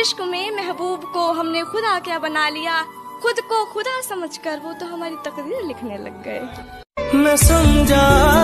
इश्क में महबूब को हमने खुदा क्या बना लिया? खुद को खुदा समझकर वो तो हमारी तकदीर लिखने लग गए। मैं समझा